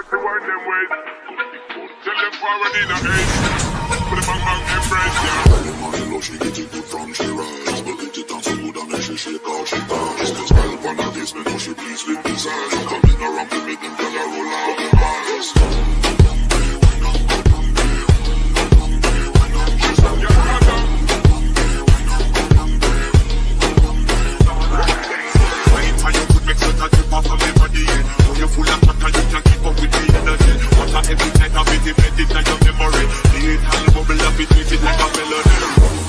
want to wind them. Tell them forward in a haze. Eh? Put bang bang yeah. Early money low, she get it good from she rise. But it on so good then she shake out she ties. Cause style on her me know she pleased with the size. Coming around to make them a roll out the eyes. Yeah, calm down. Wine for What